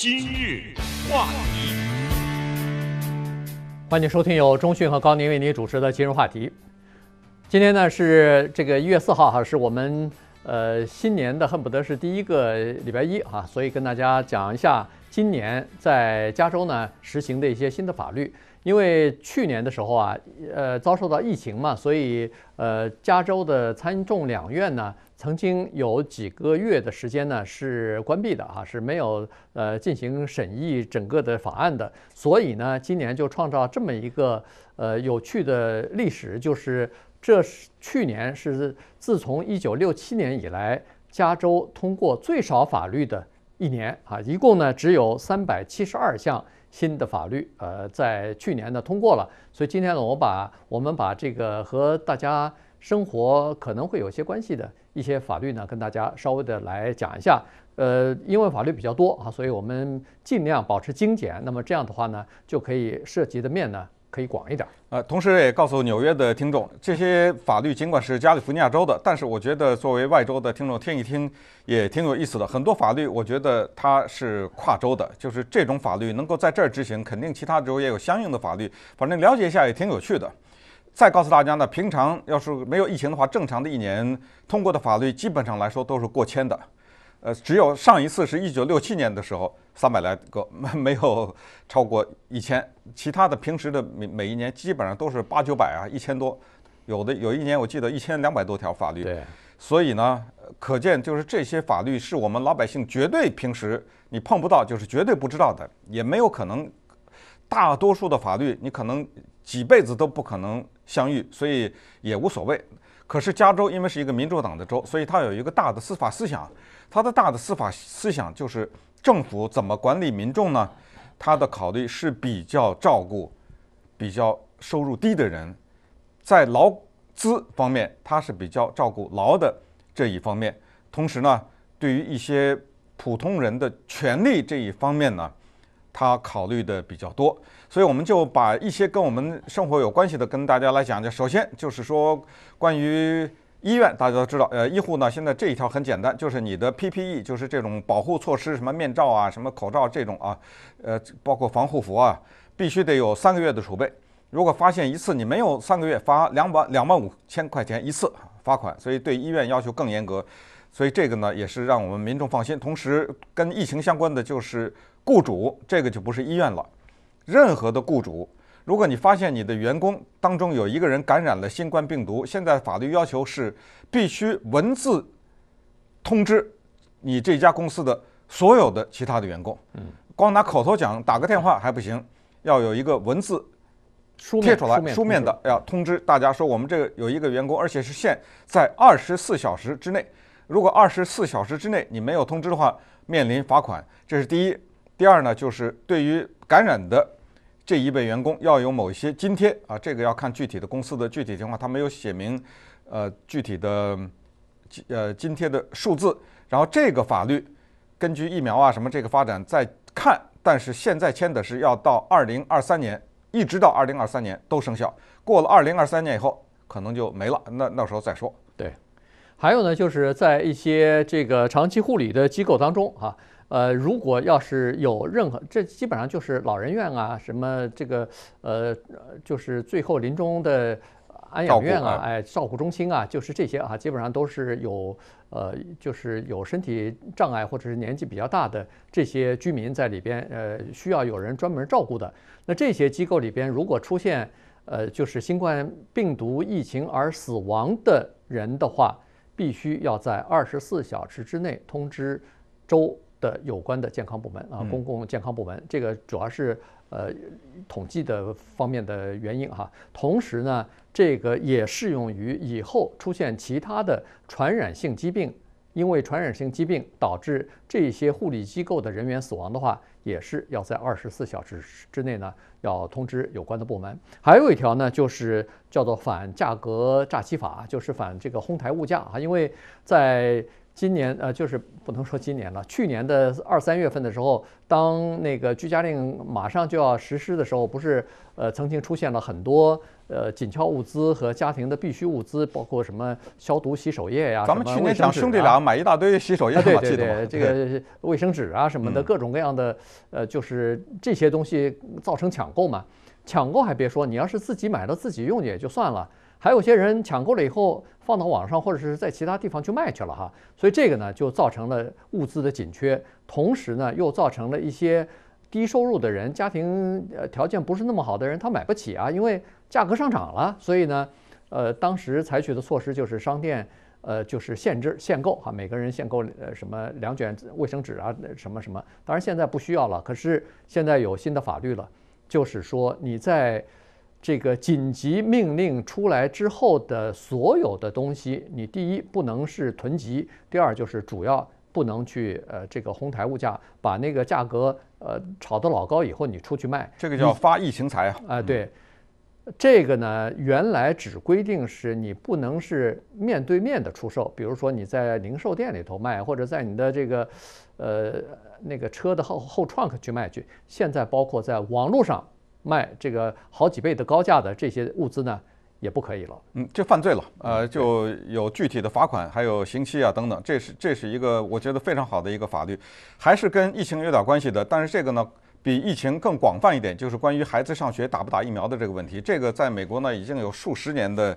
今日话题，欢迎收听由中讯和高宁为您主持的今日话题。今天呢是这个一月四号哈，是我们呃新年的恨不得是第一个礼拜一哈，所以跟大家讲一下今年在加州呢实行的一些新的法律。因为去年的时候啊，呃遭受到疫情嘛，所以呃加州的参众两院呢。曾经有几个月的时间呢是关闭的哈，是没有呃进行审议整个的法案的。所以呢，今年就创造这么一个呃有趣的历史，就是这是去年是自从一九六七年以来，加州通过最少法律的一年啊，一共呢只有三百七十二项新的法律呃在去年呢通过了。所以今天呢，我把我们把这个和大家生活可能会有些关系的。一些法律呢，跟大家稍微的来讲一下。呃，因为法律比较多啊，所以我们尽量保持精简。那么这样的话呢，就可以涉及的面呢可以广一点。呃，同时也告诉纽约的听众，这些法律尽管是加利福尼亚州的，但是我觉得作为外州的听众听一听也挺有意思的。很多法律我觉得它是跨州的，就是这种法律能够在这儿执行，肯定其他州也有相应的法律。反正了解一下也挺有趣的。再告诉大家呢，平常要是没有疫情的话，正常的一年通过的法律基本上来说都是过千的，呃，只有上一次是一九六七年的时候三百来个，没没有超过一千。其他的平时的每每一年基本上都是八九百啊，一千多，有的有一年我记得一千两百多条法律。所以呢，可见就是这些法律是我们老百姓绝对平时你碰不到，就是绝对不知道的，也没有可能。大多数的法律你可能几辈子都不可能。相遇，所以也无所谓。可是加州因为是一个民主党的州，所以它有一个大的司法思想。它的大的司法思想就是政府怎么管理民众呢？它的考虑是比较照顾比较收入低的人，在劳资方面，它是比较照顾劳的这一方面。同时呢，对于一些普通人的权利这一方面呢，他考虑的比较多。所以我们就把一些跟我们生活有关系的跟大家来讲讲。首先就是说，关于医院，大家都知道，呃，医护呢现在这一条很简单，就是你的 PPE，就是这种保护措施，什么面罩啊、什么口罩这种啊，呃，包括防护服啊，必须得有三个月的储备。如果发现一次你没有三个月，罚两万两万五千块钱一次罚款。所以对医院要求更严格。所以这个呢也是让我们民众放心。同时跟疫情相关的就是雇主，这个就不是医院了。任何的雇主，如果你发现你的员工当中有一个人感染了新冠病毒，现在法律要求是必须文字通知你这家公司的所有的其他的员工。嗯，光拿口头讲打个电话还不行，要有一个文字贴出来书面的，要通知大家说我们这个有一个员工，而且是限在二十四小时之内。如果二十四小时之内你没有通知的话，面临罚款。这是第一。第二呢，就是对于感染的。这一位员工要有某一些津贴啊，这个要看具体的公司的具体情况，他没有写明，呃，具体的，呃，津贴的数字。然后这个法律根据疫苗啊什么这个发展再看，但是现在签的是要到二零二三年，一直到二零二三年都生效。过了二零二三年以后，可能就没了，那那时候再说。对，还有呢，就是在一些这个长期护理的机构当中啊。呃，如果要是有任何，这基本上就是老人院啊，什么这个呃，就是最后临终的安养院啊，哎，照顾中心啊，就是这些啊，基本上都是有呃，就是有身体障碍或者是年纪比较大的这些居民在里边，呃，需要有人专门照顾的。那这些机构里边，如果出现呃，就是新冠病毒疫情而死亡的人的话，必须要在二十四小时之内通知州。的有关的健康部门啊，公共健康部门，这个主要是呃统计的方面的原因哈。同时呢，这个也适用于以后出现其他的传染性疾病，因为传染性疾病导致这些护理机构的人员死亡的话，也是要在二十四小时之内呢要通知有关的部门。还有一条呢，就是叫做反价格诈欺法，就是反这个哄抬物价啊，因为在今年呃，就是不能说今年了，去年的二三月份的时候，当那个居家令马上就要实施的时候，不是呃曾经出现了很多呃紧俏物资和家庭的必需物资，包括什么消毒洗手液呀，咱们去年讲兄弟俩买一大堆洗手液，对对对，这个卫生纸啊什么的，各种各样的呃，就是这些东西造成抢购嘛。抢购还别说，你要是自己买了自己用也就算了。还有些人抢购了以后放到网上或者是在其他地方去卖去了哈，所以这个呢就造成了物资的紧缺，同时呢又造成了一些低收入的人、家庭呃条件不是那么好的人他买不起啊，因为价格上涨了，所以呢，呃当时采取的措施就是商店呃就是限制限购哈，每个人限购呃什么两卷卫生纸啊什么什么，当然现在不需要了，可是现在有新的法律了，就是说你在。这个紧急命令出来之后的所有的东西，你第一不能是囤积，第二就是主要不能去呃这个哄抬物价，把那个价格呃炒得老高以后你出去卖，这个叫发疫情财啊！啊对，这个呢原来只规定是你不能是面对面的出售，比如说你在零售店里头卖，或者在你的这个呃那个车的后后 trunk 去卖去，现在包括在网络上。卖这个好几倍的高价的这些物资呢，也不可以了。嗯，这犯罪了，呃，就有具体的罚款，还有刑期啊等等。这是这是一个我觉得非常好的一个法律，还是跟疫情有点关系的。但是这个呢，比疫情更广泛一点，就是关于孩子上学打不打疫苗的这个问题。这个在美国呢已经有数十年的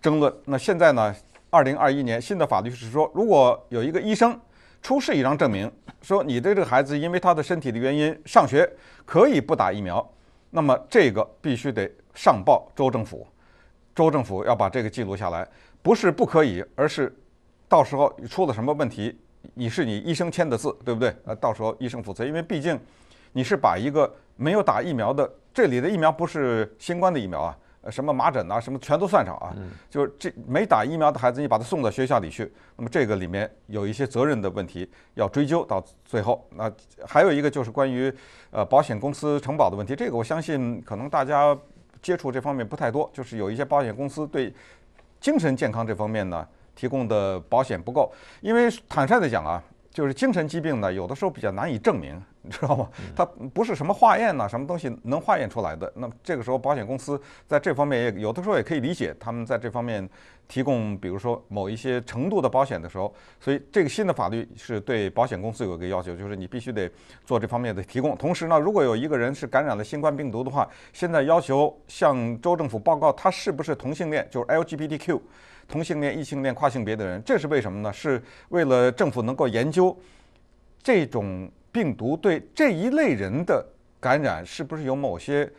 争论。那现在呢，二零二一年新的法律是说，如果有一个医生出示一张证明，说你对这个孩子因为他的身体的原因上学可以不打疫苗。那么这个必须得上报州政府，州政府要把这个记录下来，不是不可以，而是到时候出了什么问题，你是你医生签的字，对不对？呃，到时候医生负责，因为毕竟你是把一个没有打疫苗的，这里的疫苗不是新冠的疫苗啊。呃，什么麻疹啊，什么全都算上啊，就是这没打疫苗的孩子，你把他送到学校里去，那么这个里面有一些责任的问题要追究到最后。那还有一个就是关于呃保险公司承保的问题，这个我相信可能大家接触这方面不太多，就是有一些保险公司对精神健康这方面呢提供的保险不够，因为坦率的讲啊。就是精神疾病呢，有的时候比较难以证明，你知道吗？它不是什么化验呐，什么东西能化验出来的。那么这个时候，保险公司在这方面也有的时候也可以理解，他们在这方面提供，比如说某一些程度的保险的时候，所以这个新的法律是对保险公司有一个要求，就是你必须得做这方面的提供。同时呢，如果有一个人是感染了新冠病毒的话，现在要求向州政府报告他是不是同性恋，就是 LGBTQ。同性恋、异性恋、跨性别的人，这是为什么呢？是为了政府能够研究这种病毒对这一类人的感染是不是有某些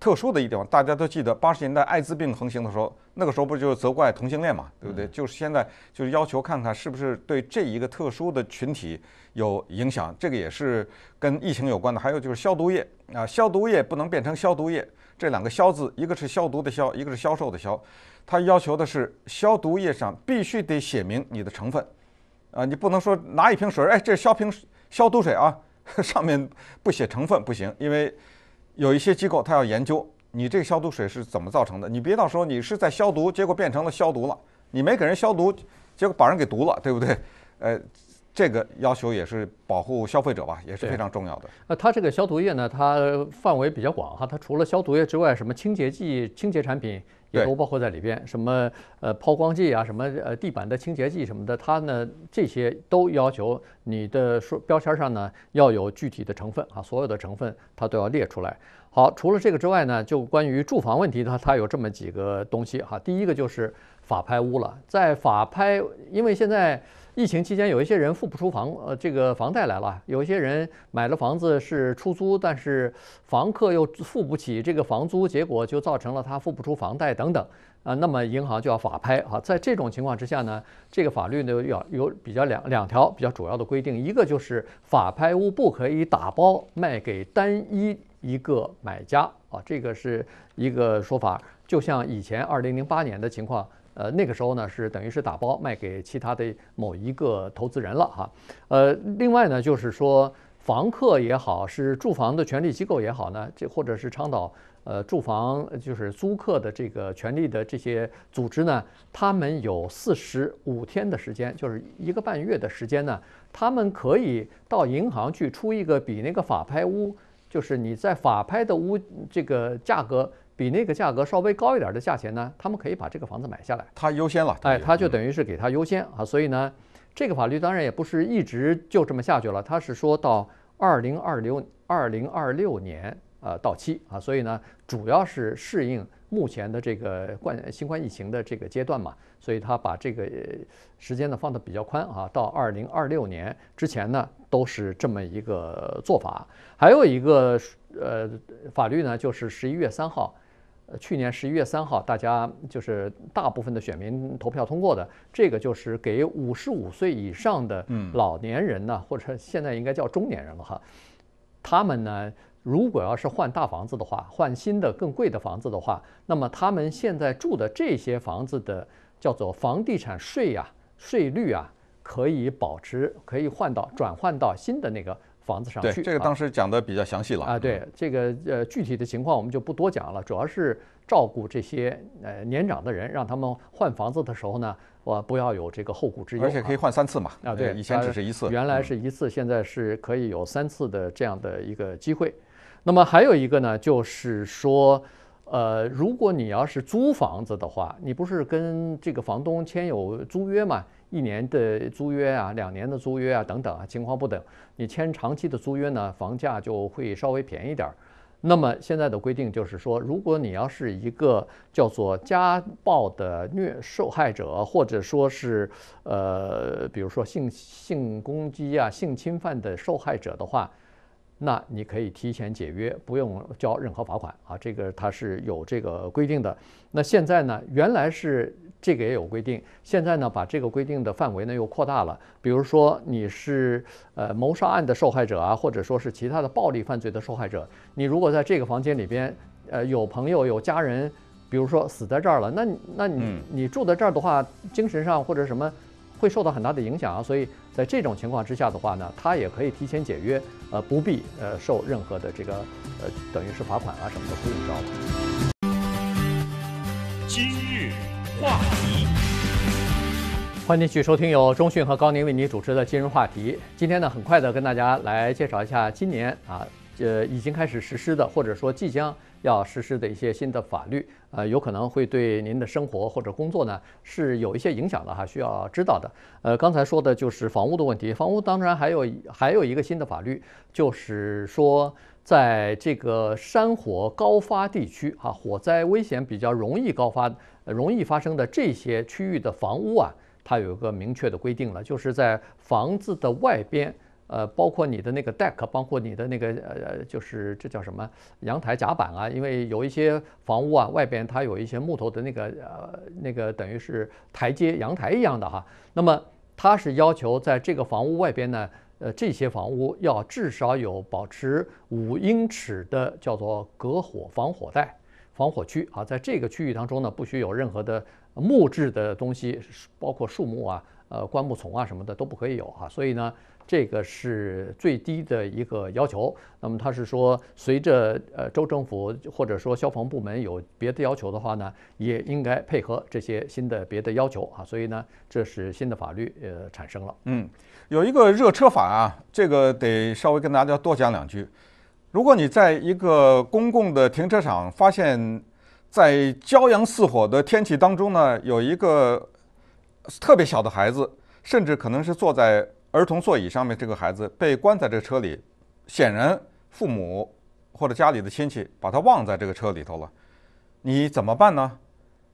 特殊的一点。大家都记得八十年代艾滋病横行的时候，那个时候不就是责怪同性恋嘛，对不对？就是现在就是要求看看是不是对这一个特殊的群体有影响。这个也是跟疫情有关的。还有就是消毒液啊，消毒液不能变成消毒液，这两个“消”字，一个是消毒的“消”，一个是销售的“销”。他要求的是消毒液上必须得写明你的成分，啊，你不能说拿一瓶水，哎，这是消瓶消毒水啊，上面不写成分不行，因为有一些机构他要研究你这个消毒水是怎么造成的，你别到时候你是在消毒，结果变成了消毒了，你没给人消毒，结果把人给毒了，对不对？呃。这个要求也是保护消费者吧，也是非常重要的。那它这个消毒液呢，它范围比较广哈，它除了消毒液之外，什么清洁剂、清洁产品也都包括在里边。什么呃抛光剂啊，什么呃地板的清洁剂什么的，它呢这些都要求你的说标签上呢要有具体的成分啊，所有的成分它都要列出来。好，除了这个之外呢，就关于住房问题，它它有这么几个东西哈。第一个就是法拍屋了，在法拍，因为现在。疫情期间，有一些人付不出房呃这个房贷来了，有一些人买了房子是出租，但是房客又付不起这个房租，结果就造成了他付不出房贷等等啊，那么银行就要法拍啊。在这种情况之下呢，这个法律呢要有比较两两条比较主要的规定，一个就是法拍屋不可以打包卖给单一一个买家啊，这个是一个说法，就像以前二零零八年的情况。呃，那个时候呢是等于是打包卖给其他的某一个投资人了哈。呃，另外呢就是说，房客也好，是住房的权利机构也好呢，这或者是倡导呃住房就是租客的这个权利的这些组织呢，他们有四十五天的时间，就是一个半月的时间呢，他们可以到银行去出一个比那个法拍屋，就是你在法拍的屋这个价格比那个价格稍微高一点的价钱呢，他们可以把这个房子买下来。他优先了，哎，他就嗯等于是给他优先啊，所以呢，这个法律当然也不是一直就这么下去了，它是说到二零二六二零二六年呃到期啊，所以呢，主要是适应目前的这个冠新冠疫情的这个阶段嘛，所以他把这个呃时间呢放得比较宽啊，到二零二六年之前呢都是这么一个做法。还有一个呃法律呢，就是十一月三号。呃，去年十一月三号，大家就是大部分的选民投票通过的，这个就是给五十五岁以上的老年人呢，或者现在应该叫中年人了哈，他们呢，如果要是换大房子的话，换新的更贵的房子的话，那么他们现在住的这些房子的叫做房地产税呀、税率啊，可以保持，可以换到转换到新的那个房子上，去。对这个当时讲的比较详细了啊，对这个呃具体的情况我们就不多讲了，主要是照顾这些呃年长的人，让他们换房子的时候呢，我不要有这个后顾之忧啊，而且可以换三次嘛，啊，对，呃以前只是一次，原来嗯是一次，现在是可以有三次的这样的一个机会。那么还有一个呢，就是说，呃，如果你要是租房子的话，你不是跟这个房东签有租约嘛？一年的租约啊，两年的租约啊，等等啊，情况不等。你签长期的租约呢，房价就会稍微便宜点儿。那么现在的规定就是说，如果你要是一个叫做家暴的虐受害者，或者说是呃，比如说性性攻击啊、性侵犯的受害者的话，那你可以提前解约，不用交任何罚款啊，这个它是有这个规定的。那现在呢，原来是这个也有规定，现在呢把这个规定的范围呢又扩大了。比如说你是呃谋杀案的受害者啊，或者说是其他的暴力犯罪的受害者，你如果在这个房间里边，呃有朋友有家人，比如说死在这儿了，那那你嗯你住在这儿的话，精神上或者什么会受到很大的影响啊。所以在这种情况之下的话呢，他也可以提前解约，呃，不必呃受任何的这个呃等于是罚款啊什么的，不用交了。今日话题，欢迎继续收听由中讯和高宁为你主持的今日话题。今天呢，很快的跟大家来介绍一下今年啊，呃，已经开始实施的，或者说即将要实施的一些新的法律，呃，有可能会对您的生活或者工作呢是有一些影响的哈，需要知道的。呃，刚才说的就是房屋的问题，房屋当然还有还有一个新的法律，就是说。在这个山火高发地区啊，火灾危险比较容易高发、容易发生的这些区域的房屋啊，它有一个明确的规定了，就是在房子的外边，呃，包括你的那个 deck，包括你的那个呃，就是这叫什么阳台甲板啊，因为有一些房屋啊，外边它有一些木头的那个呃那个等于是台阶、阳台一样的哈，那么它是要求在这个房屋外边呢。呃，这些房屋要至少有保持五英尺的叫做隔火防火带、防火区啊，在这个区域当中呢，不许有任何的木质的东西，包括树木啊、呃灌木丛啊什么的都不可以有啊。所以呢，这个是最低的一个要求。那么他是说，随着呃州政府或者说消防部门有别的要求的话呢，也应该配合这些新的别的要求啊。所以呢，这是新的法律呃产生了。嗯，有一个热车法啊，这个得稍微跟大家多讲两句。如果你在一个公共的停车场发现，在骄阳似火的天气当中呢，有一个特别小的孩子，甚至可能是坐在儿童座椅上面，这个孩子被关在这个车里，显然父母或者家里的亲戚把他忘在这个车里头了，你怎么办呢？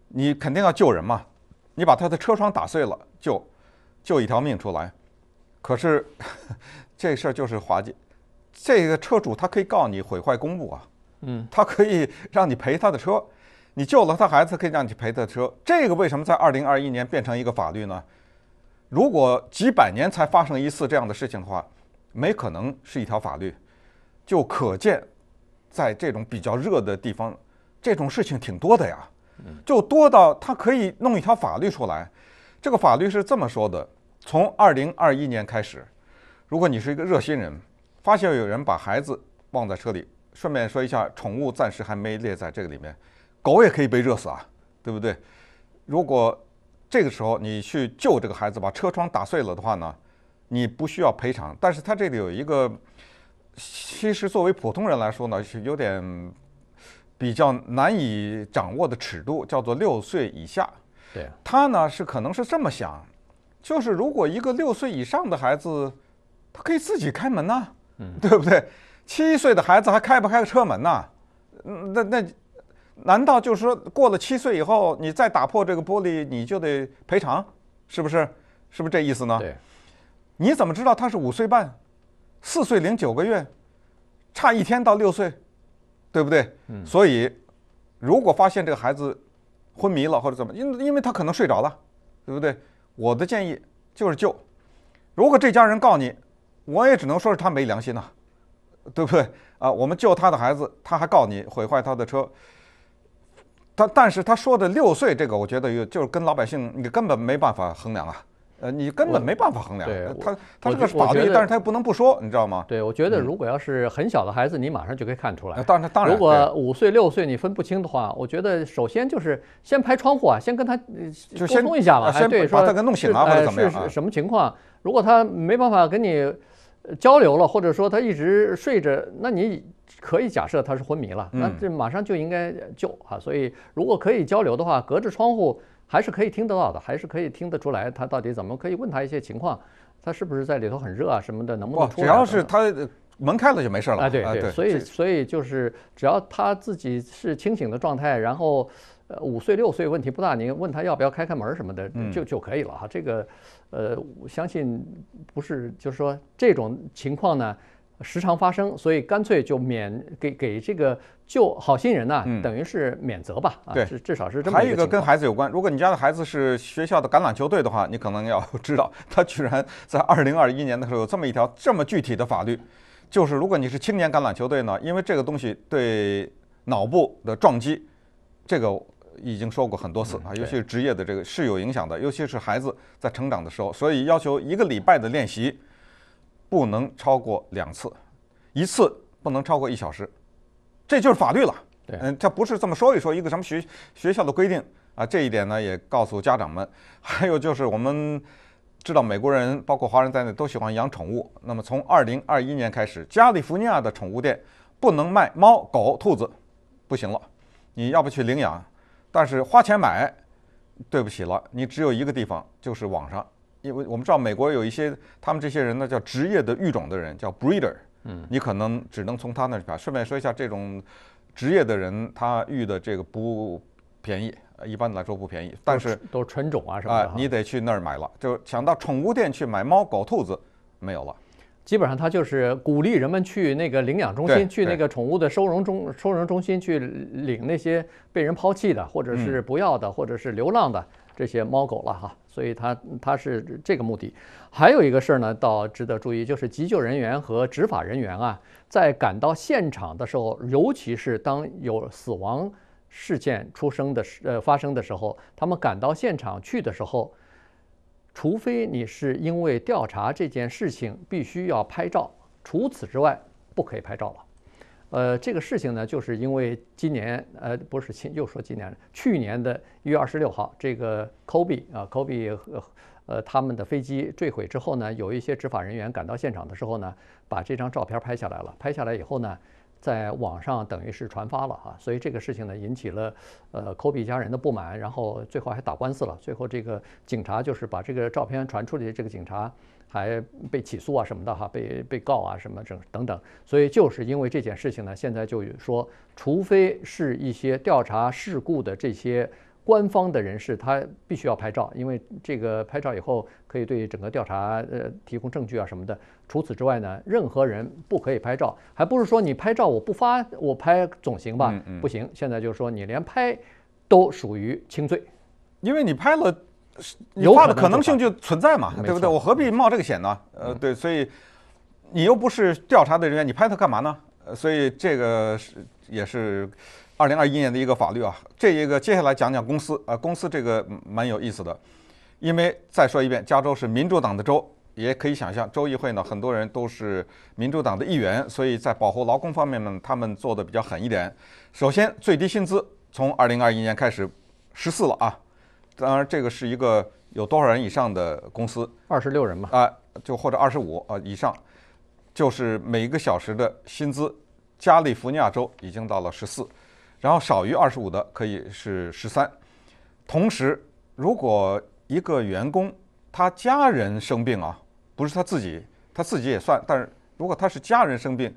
你肯定要救人嘛，你把他的车窗打碎了，救救一条命出来。可是 这事儿就是滑稽，这个车主他可以告你毁坏公物啊，嗯，他可以让你赔他的车，你救了他孩子，可以让你赔他的车。这个为什么在二零二一年变成一个法律呢？如果几百年才发生一次这样的事情的话，没可能是一条法律，就可见，在这种比较热的地方，这种事情挺多的呀，就多到他可以弄一条法律出来。这个法律是这么说的：从二零二一年开始，如果你是一个热心人，发现有人把孩子忘在车里。顺便说一下，宠物暂时还没列在这个里面，狗也可以被热死啊，对不对？如果这个时候你去救这个孩子，把车窗打碎了的话呢，你不需要赔偿。但是他这里有一个，其实作为普通人来说呢，是有点比较难以掌握的尺度，叫做六岁以下。对，他呢是可能是这么想，就是如果一个六岁以上的孩子，他可以自己开门呐，嗯，对不对？七岁的孩子还开不开车门呢？那那难道就是说过了七岁以后，你再打破这个玻璃，你就得赔偿？是不是？是不是这意思呢？对。你怎么知道他是五岁半、四岁零九个月，差一天到六岁，对不对？嗯。所以，如果发现这个孩子昏迷了或者怎么，因因为他可能睡着了，对不对？我的建议就是救。如果这家人告你，我也只能说是他没良心呐。对不对啊？我们救他的孩子，他还告你毁坏他的车。他但是他说的六岁这个，我觉得有就是跟老百姓你根本没办法衡量啊。呃，你根本没办法衡量。他他这个法律，但是他又不能不说，你知道吗？对，我觉得如果要是很小的孩子，你马上就可以看出来。当然当然。如果五岁六岁你分不清的话，我觉得首先就是先拍窗户啊，先跟他沟通一下嘛。先对，把他给弄醒啊，或者怎么样？是什么情况？如果他没办法跟你。交流了，或者说他一直睡着，那你可以假设他是昏迷了，那这马上就应该救啊。所以如果可以交流的话，隔着窗户还是可以听得到的，还是可以听得出来他到底怎么可以问他一些情况，他是不是在里头很热啊什么的，能不能出来？只要是他门开了就没事了。哎，对对，所以所以就是只要他自己是清醒的状态，然后。呃，五岁六岁问题不大，你问他要不要开开门什么的，就就可以了哈。这个，呃，我相信不是，就是说这种情况呢时常发生，所以干脆就免给给这个救好心人呢，等于是免责吧。啊对，至少是这么。还有一个跟孩子有关，如果你家的孩子是学校的橄榄球队的话，你可能要知道，他居然在二零二一年的时候有这么一条这么具体的法律，就是如果你是青年橄榄球队呢，因为这个东西对脑部的撞击，这个。已经说过很多次啊，尤其是职业的这个是有影响的，尤其是孩子在成长的时候，所以要求一个礼拜的练习不能超过两次，一次不能超过一小时，这就是法律了。嗯，这不是这么说一说一个什么学学校的规定啊，这一点呢也告诉家长们。还有就是我们知道美国人包括华人在内都喜欢养宠物，那么从二零二一年开始，加利福尼亚的宠物店不能卖猫、狗、兔子，不行了，你要不去领养。但是花钱买，对不起了，你只有一个地方，就是网上，因为我们知道美国有一些他们这些人呢叫职业的育种的人，叫 breeder，嗯，你可能只能从他那里买。顺便说一下，这种职业的人他育的这个不便宜，一般来说不便宜，但是都是纯种啊什么的，你得去那儿买了，就想到宠物店去买猫狗兔子没有了。基本上他就是鼓励人们去那个领养中心，去那个宠物的收容中收容中心去领那些被人抛弃的，或者是不要的，或者是流浪的这些猫狗了哈。所以他他是这个目的。还有一个事儿呢，倒值得注意，就是急救人员和执法人员啊，在赶到现场的时候，尤其是当有死亡事件出生的时呃发生的时候，他们赶到现场去的时候。除非你是因为调查这件事情必须要拍照，除此之外不可以拍照了。呃，这个事情呢，就是因为今年呃不是今又说今年了，去年的一月二十六号，这个 Kobe 啊 Kobe 呃他们的飞机坠毁之后呢，有一些执法人员赶到现场的时候呢，把这张照片拍下来了。拍下来以后呢。在网上等于是传发了哈，所以这个事情呢引起了呃科比家人的不满，然后最后还打官司了。最后这个警察就是把这个照片传出去，这个警察还被起诉啊什么的哈，被被告啊什么等等等。所以就是因为这件事情呢，现在就说，除非是一些调查事故的这些。官方的人士他必须要拍照，因为这个拍照以后可以对整个调查呃提供证据啊什么的。除此之外呢，任何人不可以拍照，还不是说你拍照我不发我拍总行吧？不行，现在就是说你连拍都属于轻罪，因为你拍了，有发的可能性就存在嘛，对不对？我何必冒这个险呢？呃，对，所以你又不是调查的人员，你拍他干嘛呢？呃，所以这个是也是。二零二一年的一个法律啊，这一个接下来讲讲公司啊，公司这个蛮有意思的，因为再说一遍，加州是民主党的州，也可以想象，州议会呢，很多人都是民主党的议员，所以在保护劳工方面呢，他们做的比较狠一点。首先，最低薪资从二零二一年开始十四了啊，当然这个是一个有多少人以上的公司二十六人吧，啊，就或者二十五啊以上，就是每一个小时的薪资，加利福尼亚州已经到了十四，然后少于二十五的可以是十三。同时，如果一个员工他家人生病啊，不是他自己，他自己也算。但是如果他是家人生病，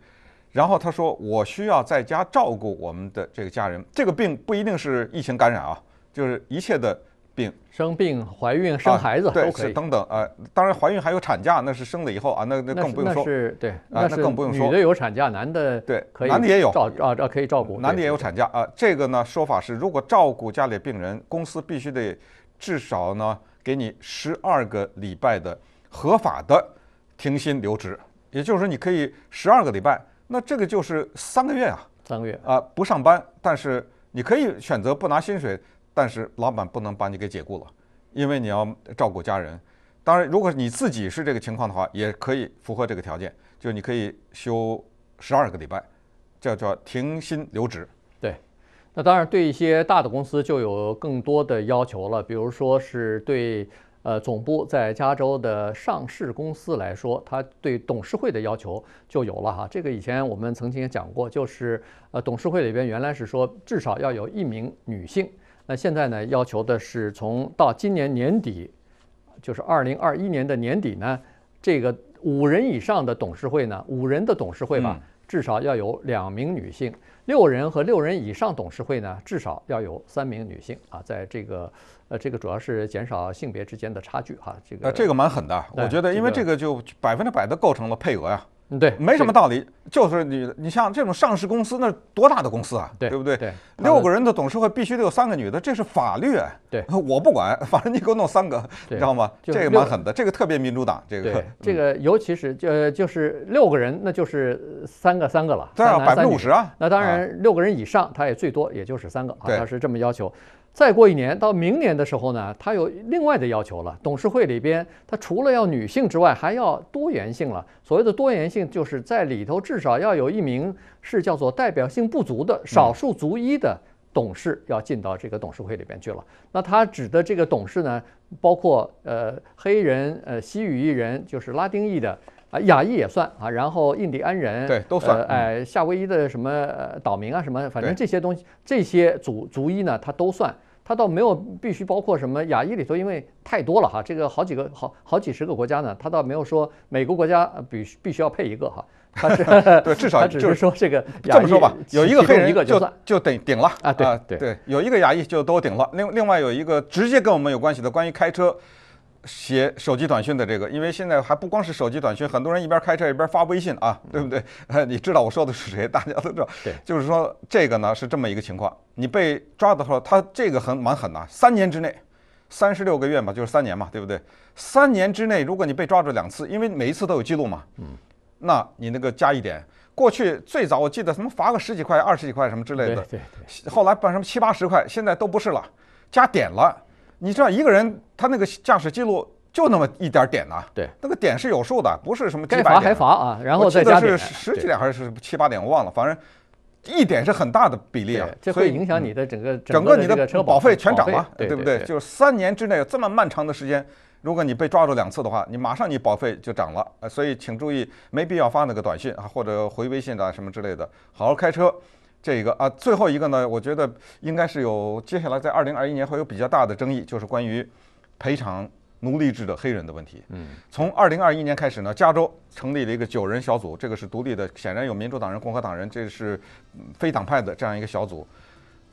然后他说我需要在家照顾我们的这个家人，这个病不一定是疫情感染啊，就是一切的病，生病、怀孕、生孩子啊对都可以。是等等啊。当然怀孕还有产假，那是生了以后啊，那那更不用说。是对，那是更不用说女的有产假，男的对可以男的也有照啊啊可以照顾，男的也有产假啊。这个呢说法是，如果照顾家里的病人，公司必须得至少呢给你十二个礼拜的合法的停薪留职，也就是说你可以十二个礼拜，那这个就是三个月啊三个月。啊不上班，但是你可以选择不拿薪水，但是老板不能把你给解雇了，因为你要照顾家人。当然，如果你自己是这个情况的话，也可以符合这个条件，就你可以休十二个礼拜，这叫停薪留职。对那当然，对一些大的公司就有更多的要求了，比如说是对呃总部在加州的上市公司来说，它对董事会的要求就有了哈。这个以前我们曾经也讲过，就是呃董事会里边原来是说至少要有一名女性，那现在呢要求的是从到今年年底，就是二零二一年的年底呢，这个五人以上的董事会呢，五人的董事会吧，至少要有两名女性。六人和六人以上董事会呢，至少要有三名女性啊，在这个呃，这个主要是减少性别之间的差距哈。这个呃，这个蛮狠的，我觉得，因为这个就百分之百的构成了配额呀，嗯对，没什么道理。就是你，你像这种上市公司，那多大的公司啊，对不对？对六个人的董事会必须得有三个女的，这是法律啊。对，我不管，反正你给我弄三个，对你知道吗？这个蛮狠的，这个特别民主党，这个对这个，尤其是就，就是六个人，那就是三个三个了，对啊，百分之五十啊。那当啊，然，六个人以上，他也最多也就是三个啊，他是这么要求。再过一年到明年的时候呢，他有另外的要求了。董事会里边，他除了要女性之外，还要多元性了。所谓的多元性，就是在里头至少要有一名是叫做代表性不足的少数族裔的董事要进到这个董事会里边去了。那他指的这个董事呢，包括呃黑人、呃西语裔人，就是拉丁裔的。啊，亚裔也算啊，然后印第安人对都算呃，哎，夏威夷的什么呃岛民啊，什么，反正这些东西，这些族族裔呢，它都算，它倒没有必须包括什么亚裔里头，因为太多了哈，这个好几个好好几十个国家呢，它倒没有说每个国家呃必须必须要配一个哈，它是 对至少只就是说这个这么说吧，有一个黑人就就顶顶了啊对对对，有一个亚裔就都顶了。另另外有一个直接跟我们有关系的，关于开车。写手机短讯的这个，因为现在还不光是手机短讯，很多人一边开车一边发微信啊，对不对？呃，你知道我说的是谁？大家都知道。对 就是说这个呢是这么一个情况，你被抓的时候，他这个很蛮狠的，三年之内，三十六个月嘛，就是三年嘛，对不对？三年之内，如果你被抓住两次，因为每一次都有记录嘛，嗯，那你那个加一点。过去最早我记得什么罚个十几块、二十几块什么之类的，对对对，后来办什么七八十块，现在都不是了，加点了。你知道一个人他那个驾驶记录就那么一点点呐、对，那个点是有数的，不是什么几该罚百点还罚啊，然后再加点，对十几点还是七八点，我忘了，反正一点是很大的比例啊，这所以会影响你的整个整个你的车保费全涨了了，，对不对？就是三年之内这么漫长的时间，如果你被抓住两次的话，你马上你保费就涨了，呃所以请注意，没必要发那个短信啊，或者回微信啊什么之类的，好好开车。这个啊，最后一个呢，我觉得应该是有接下来在二零二一年会有比较大的争议，就是关于赔偿奴隶制的黑人的问题。嗯，从二零二一年开始呢，加州成立了一个九人小组，这个是独立的，显然有民主党人、共和党人，这是嗯非党派的这样一个小组。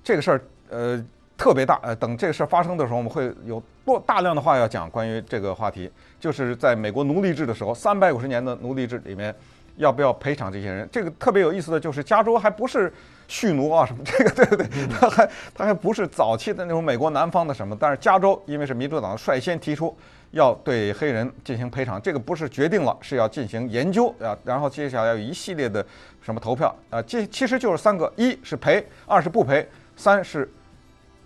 这个事儿呃特别大，呃，等这个事儿发生的时候，我们会有多大量的话要讲关于这个话题，就是在美国奴隶制的时候，三百五十年的奴隶制里面，要不要赔偿这些人？这个特别有意思的就是加州还不是蓄奴啊什么，这个对不对？他还他还不是早期的那种美国南方的什么，但是加州因为是民主党率先提出。要对黑人进行赔偿，这个不是决定了，是要进行研究啊，然后接下来有一系列的什么投票啊，这其实就是三个：一是赔，二是不赔，三是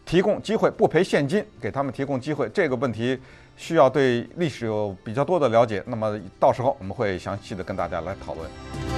提供机会，不赔现金，给他们提供机会，这个问题需要对历史有比较多的了解。那么到时候我们会详细的跟大家来讨论。